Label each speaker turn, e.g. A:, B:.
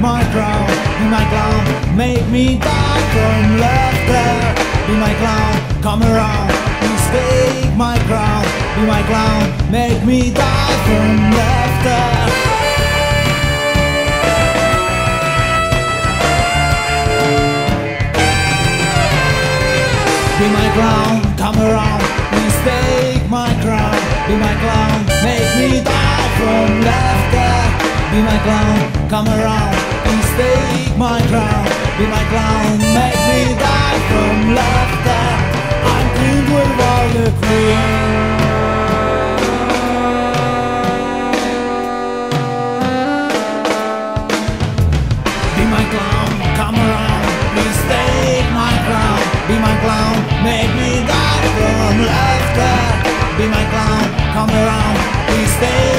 A: my crown Be my clown, make me die from laughter. Be my clown, come around, please take my crown. Be my clown, make me die from laughter. Be my clown, come around, please take my crown. Be my clown, make me die from laughter. Be my clown, come around, please take my crown. Be my clown, make me die from laughter. I'm king with all the queen. Be my clown, come around, please take my crown. Be my clown, make me die from laughter. Be my clown, come around, please take